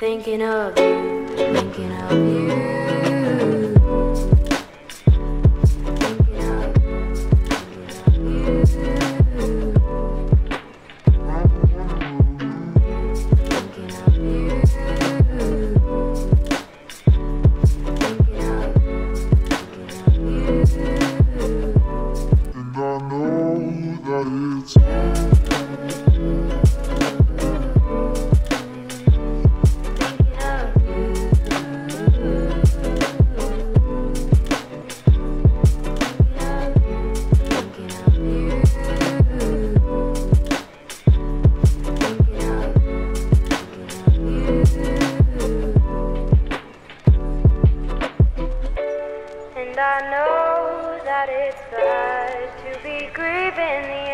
thinking of you, thinking of you. Thinking of, thinking of you. Thinking of you. And I know that it's I know that it's bad to be grieving the